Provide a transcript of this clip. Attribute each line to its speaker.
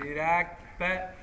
Speaker 1: React, bet.